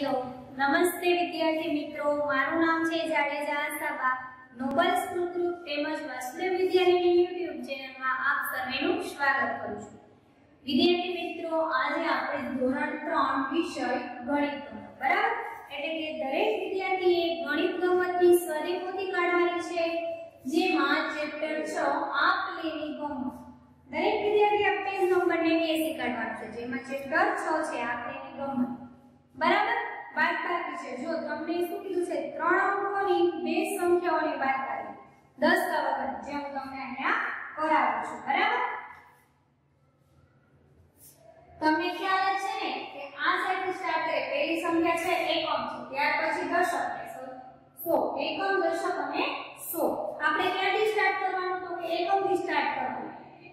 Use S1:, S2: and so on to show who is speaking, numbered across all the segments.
S1: Hello નમસ્તે વિદ્યાર્થી મિત્રો. મારું નામ છે Jadeja Aasaba Noble school group તેમજ વસુદેવ વિદ્યાલયની યુટ્યુબ ચેનલમાં આપ સર્વેનું સ્વાગત કરું છું. વિદ્યાર્થી મિત્રો, આજે આપણે ધોરણ 3 વિષય ગણિત બરાબર? એટલે કે દરેક વિદ્યાર્થીએ ગણિત ગમતની સ્વદેપોથી કાઢવાની છે, જેમાં ચેપ્ટર 6 આપલેની ગમત. દરેક વિદ્યાર્થીએ પેજ નંબર 89 કાઢવાનો છે, જેમાં ચેપ્ટર 6 છે આપલેની ગમત. બરાબર? બાદબાકી છે. જો તમને શું કીધું છે? ત્રણ અંકોની બે સંખ્યાઓની બાદબાકી 10 કા વગર જે હું તમને અહીંયા કરાવું છું. બરાબર? તમને ખ્યાલ છે ને કે આ સાઈડ સ્ટાર્ટ કરે પહેલી સંખ્યા છે એકમ છે. ત્યાર પછી દશક છે. સો એકમ દશક અને સો. આપણે ક્યાંથી સ્ટાર્ટ કરવાનું? તો કે એકમ સ્ટાર્ટ કરવાનું.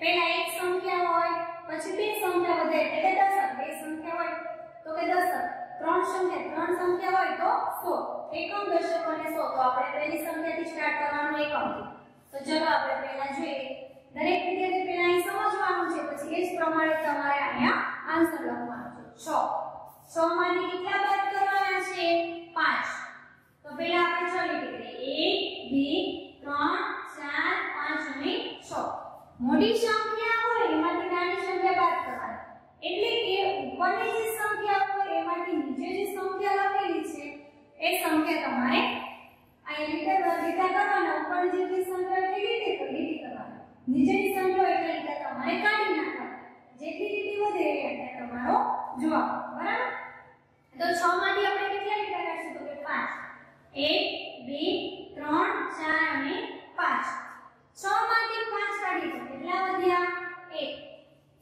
S1: પહેલા એક સંખ્યા હોય, પછી બે સંખ્યા વધે. એટલે દશક બે સંખ્યા હોય તો કે દશક ત્રણ સંખ્યા ત્રણ સંખ્યા હોય તો સો. એકમ દશક અને સો. તો આપણે પહેલી સંખ્યાથી સ્ટાર્ટ કરવાનું એકમથી તો ચલો આપણે પહેલા જોઈએ. દરેક વિદ્યાર્થી પહેલા અહીં સમજવાનું છે. પછી એ જ પ્રમાણે તમારે અહીંયા આન્સર લખવાનો છે. 6 6 માંથી કેટલા બાદ કરવાના છે? 5 તો પહેલા આપણે ચલી કરીએ 1 2 3 4 5 અને 6 મોટી સંખ્યા હોય એમાંથી નાની સંખ્યા બાદ કરવાની એટલે કે ઉપરની જે સંખ્યા હોય એમાંથી નીચે જે સંખ્યા લખેલી છે એ સંખ્યા તમારે આ રીતે લીટા કરવાના ઉપરની જે સંખ્યા એટલી લીટી તો લીટી કરવાની નીચેની સંખ્યા એટલે તમારે કાઢી નાખવા. જેટલી લીટી વધે એટલે તમારો જવાબ. બરાબર? તો 6 માંથી આપણે કેટલા લીટા કાઢશું? તો કે 5 1 2 3 4 અને 5 6 માંથી 5 કાઢી તો કેટલા વધ્યા? 1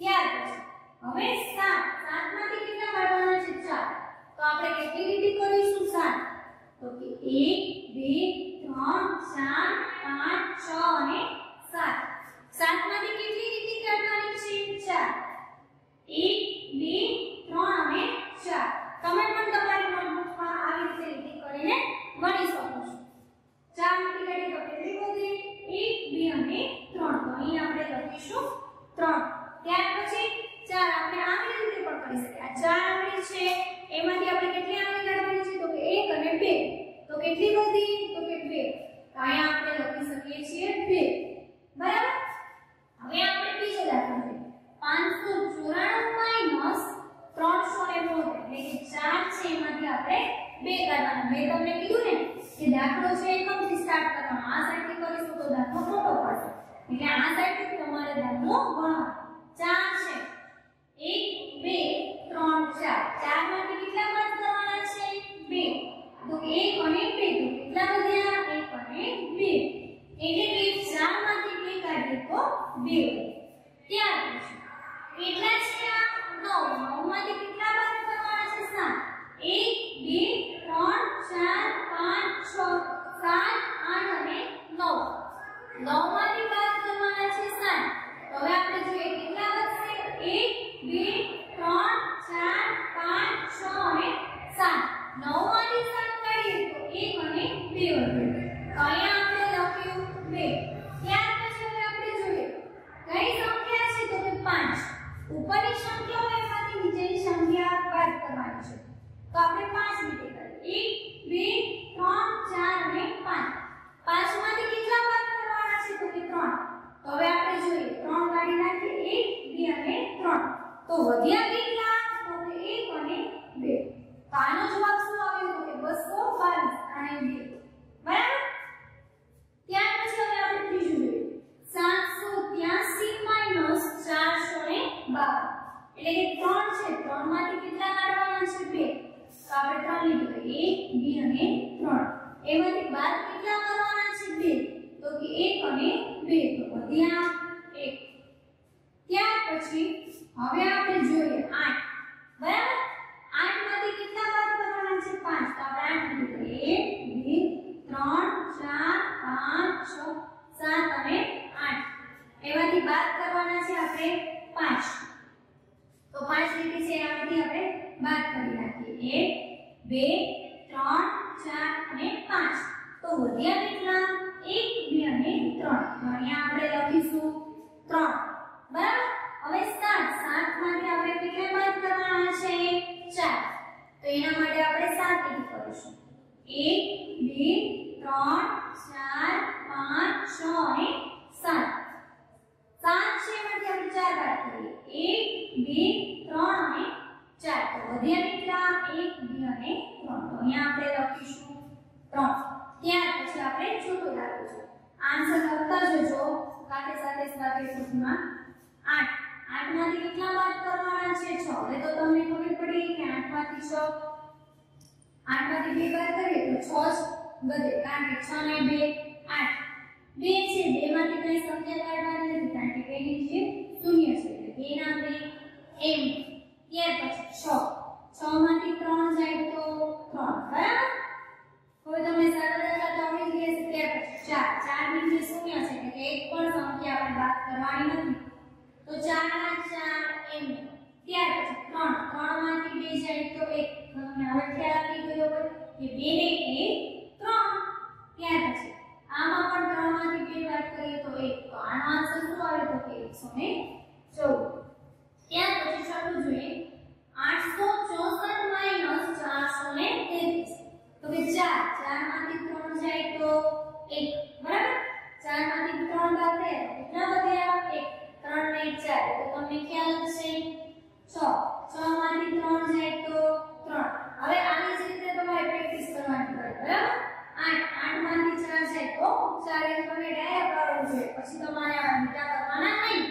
S1: ત્યાર પછી. હવે 7 7 માંથી કેટલા કાઢવાના છે 4 તો આપણે કેટલી લીટી કરીશું 7 તો કે 1 2 3 4 5 6 અને 7 7 માંથી કેટલી લીટી કાઢવાની છે 4 1 2 3 અને 4 તમે પણ તમારી નોટબુકમાં આવી રીતે લીટી કરીને ગણી શકો છો 4 લીટી કાઢી તો કેટલી વધી 1 2 અને 3 તો અહીં આપણે લખીશું 3 ત્યાર પછી 4 આપણે આંગળી રીતે પણ કરી શકીએ આ 4 આંગળી છે એમાંથી આપણે કેટલી આંગળી કાઢવાની છે તો કે 1 અને 2 તો કેટલી વધી તો કે 2 તો અહીંયા આપણે લખી શકીએ છીએ 2 બરાબર હવે આપણે બીજો દાખલો જોઈએ 594 માઇનસ 372 એટલે કે 4 છે એમાંથી આપણે 2 કાઢવાના મેં તમને કીધું ને કે દાખલો છે એકમથી સ્ટાર્ટ કરવાનો આ સાઈડથી કરીશું તો દાખલો ખોટો પડશે એટલે આ સાઈડથી તમારે દાખલો ગણવાનો 4 છે 1 2 3 4 4 માંથી કેટલા બાદ કરવાના છે 2 તો 1 અને 2 તો કેટલા વધ્યા 1 અને 2 એટલે કે 4 માંથી 2 કાઢીએ તો 2 ત્યાર પછી કેટલા છે આ 9 9 માંથી કેટલા બાદ કરવાના છે 7 1 2 3 4 5 6 7 8 અને 9 9 માંથી બાદ કરવાના છે 7 તો હવે આપણે જોઈએ કેટલા વધશે 1 2 3 4 5 6 અને 7 9 માંથી 7 કાઢીએ તો 1 અને 2 વધે તો અહીંયા આપણે લખ્યું 2 ત્યાર પછી હવે આપણે જોઈએ કઈ સંખ્યા છે તો કે 5 ઉપરની સંખ્યાઓ એમાંથી નીચેની સંખ્યા બાદ કરવાની છે તો આપણે 5 રીતે કરીએ 1 2 3 4 અને 5 5 માંથી કેટલા બાદ કરવાના છે તો કે 3 તો હવે આપણે જોઈએ 3 કાઢી નાખીએ 1 2 અને 3 તો વધ્યા કેટલા તો કે 1 અને 2 તો આનો જવાબ શું આવ્યો તો કે 222 અને 2 બરાબર ત્યાર પછી હવે આપણે ત્રીજું જોઈએ 783 માઇનસ 412 એટલે કે 3 છે 3 માંથી કેટલા કાઢવાના છે 2 તો આપણે 3 લીધું 1 2 અને 3 એમાંથી બાદ કેટલા કરવાના છે? 2 તો કે 1 અને 2 તો વધ્યા 1 ત્યાર પછી હવે આપણે જોઈએ 8 બરાબર? 8 માંથી કેટલા બાદ કરવાના છે? 5 તો આપણે 8 લીધું. 1 2 3 4 5 6 7 અને 8 એમાંથી બાદ કરવાના છે આપણે 5 તો 5 લીટી છે. એમાંથી આપણે બાદ કરી નાખીએ. 1 2 3 4 અને 5 તો વધ્યા કેટલા 1 2 અને 3 તો અહીંયા આપણે લખીશું 3 બરાબર હવે 7 7 માંથી આપણે કેટલા બાદ કરવાના છે 4 તો એના માટે આપણે એક બે ત્રણ ચાર પાંચ છ અને સાત સાત છે એમાંથી આપણે ચાર બાદ કરીએ એક બે ત્રણ અને ચાર તો વધ્યા કેટલા એક બે અને ત્રણ તો અહીંયા આપણે લખીશું ત્રણ ત્યાર પછી આપણે છૂટું રાખવું છે આન્સર લખતા જજો સાથે સાથે સ્વાધ્યાય આઠ આઠમાંથી કેટલા બાદ કરવાના છે છ હવે તો તમને ખબર પડી કે આઠમાંથી છ આઠમાંથી બે બાદ કરીએ તો છ જ વધે કારણ કે છ ને બે આઠ બે છે બે માંથી કઈ સંખ્યા કાઢવાની નથી કારણ કે બે ની છે શૂન્ય છે એટલે બે ના બે એમ ત્યાર પછી છ। છ માંથી ત્રણ જાય તો ત્રણ, બરાબર? હવે તમને સરળ તો આવડી જ ગઈ હશે ત્યાર પછી ચાર. ચારની જે શૂન્ય છે, એટલે કે એક પણ સંખ્યા આપણે બાદ કરવાની નથી. તો ચાર ના ચાર એમ. ત્યાર પછી ત્રણ. ત્રણમાંથી બે જાય તો એક. તમને હવે ખ્યાલ આવી ગયો હોય કે 2 ને એક ત્રણ ત્યાર પછી આમાં પણ ત્રણમાંથી બે બાદ કરીએ તો એક તો આનો આન્સર શું આવે તો કે એકસો ને ચૌદ ત્યાર પછી છઠ્ઠું જોઈએ આઠસો ચોસઠ માઇનસ ચારસો ને તેત્રીસ તો કે ચાર ચારમાંથી ત્રણ જાય તો એક બરાબર ચારમાંથી ત્રણ બાદ થયા તો કેટલા વધ્યા એક ત્રણ ને ચાર તો તમને ખ્યાલ છે છ છ માંથી ત્રણ જાય તો ત્રણ હવે આની જ રીતે તમારે પ્રેક્ટિસ કરવાની હોય બરાબર આઠ આઠમાંથી ચાર જાય તો ચાર એ તમે જોઈએ પછી તમારે આ બીટા કરવાના નહીં.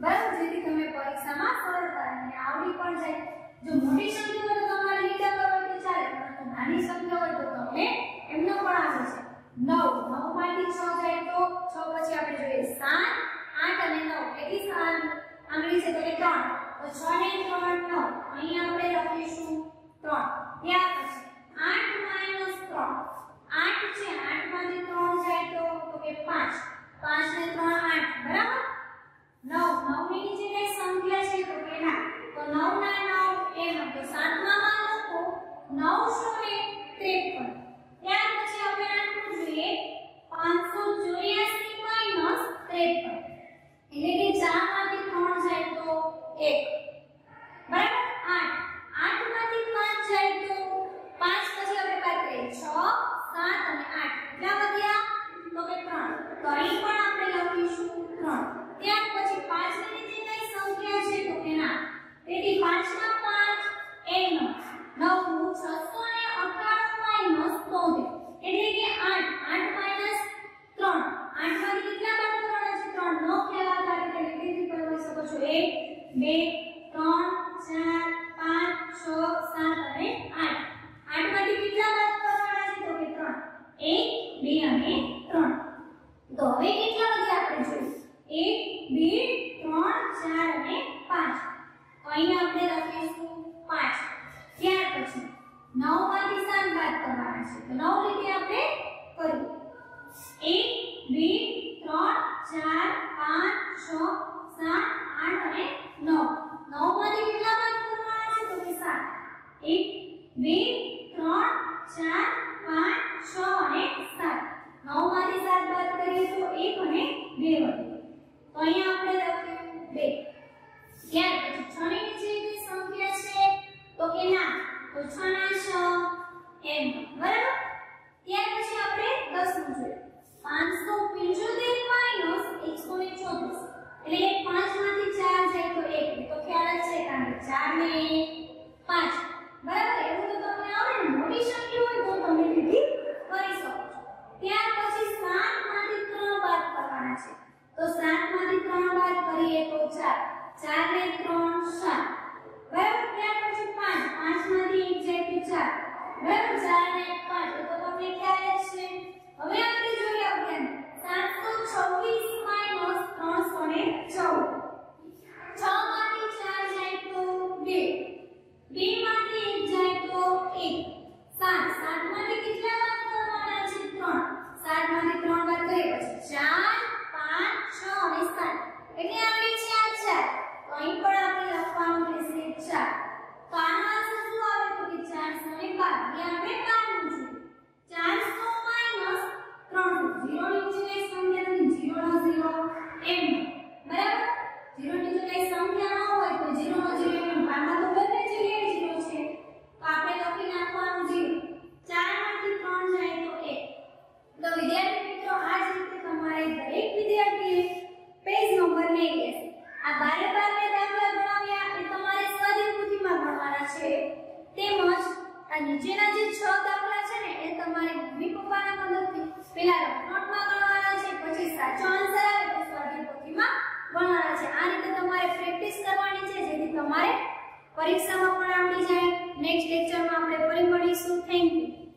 S1: બરાબર જેથી તમે પરીક્ષામાં સરળતાને આવડી પણ જાય. જો મોટી સંખ્યા હોય તો તમારે લીટા કરવા તો ચાલે, પરંતુ નાની સંખ્યા હોય તો તમને એમનો પણ આવે છે. નવ. નવમાંથી છ જાય તો છ પછી આપણે જોઈએ સાત, આઠ અને નવ. કેટલી સાત આંગળી છે તો કે ત્રણ. તો છ ને ત્રણ નવ. અહીં આપણે લખીશું ત્રણ. ત્યાર પછી આઠ માઇનસ ત્રણ. 8 છે 8 માંથી 3 જાય તો તો કે 5 5 ને 3 8 બરાબર? 9 9 ની નીચે કઈ સંખ્યા છે? તો કે ના. તો 9 ના 9 એમ. તો 7 માં માં લખો 953 ત્યાર પછી આપણે આટલું જોઈએ. 584 53 એટલે કે 4 માંથી 3 જાય તો 1 9 માંથી સ્થાન બાદ કરવાના છે. તો 9 લીટી આપણે કરી 1 2 3 4 5 6 7 8 અને 9 9 કરવાના છે? તો કે 7 1 2 3 4 5 અને 7 9 માંથી બાદ કરીએ તો 1 અને 2 વધે. તો અહીંયા 4 બરાબર 4 ને 5 તો તમને ખ્યાલ જ છે હવે આપણે જોઈએ અભ્યાન 726 માઇનસ 314 છ માંથી ચાર જાય તો બે બે માંથી એક જાય તો એક સાત સાતમાંથી કેટલા બાદ કરવાના છે ત્રણ સાતમાંથી ત્રણ બાદ કરીએ પછી ચાર પાંચ છ અને સાત એટલે આપણે ચાર ચાર તો અહીં પણ આપણે લખવાનું રહેશે ચાર તો આનો આન્સર શું આવે તો કે ચારસો ને બાર એ આપણે બારનું જોઈએ ચારસો માઇનસ ત્રણસો ઝીરો નીચે કઈ સંખ્યા નથી ઝીરો નો ઝીરો એમ બરાબર ઝીરો નીચે કઈ સંખ્યા ન હોય તો ઝીરો નો ઝીરો એમ આમાં તો બંને જગ્યાએ ઝીરો છે તો આપણે લખી નાખવાનું ઝીરો વિદ્યાર્થીએ પેજ નંબર લઈ લેશે આ બારે બાર ને દાખલા ગણાવ્યા એ તમારે સ્વાધ્યાય પોથીમાં ગણવાના છે તેમજ આ નીચેના જે છ દાખલા છે ને, એ તમારે મમ્મી પપ્પાના મદદથી પેલા નોટમાં ગણવાના છે, પછી સાચો આન્સર આવે, તો સ્વાધ્યાય પોથીમાં ગણવાના છે. આ રીતે તમારે પ્રેક્ટિસ કરવાની છે, જેથી તમારે પરીક્ષામાં પણ આવડી જાય. નેક્સ્ટ લેક્ચરમાં આપણે ફરી મળીશું. Thank you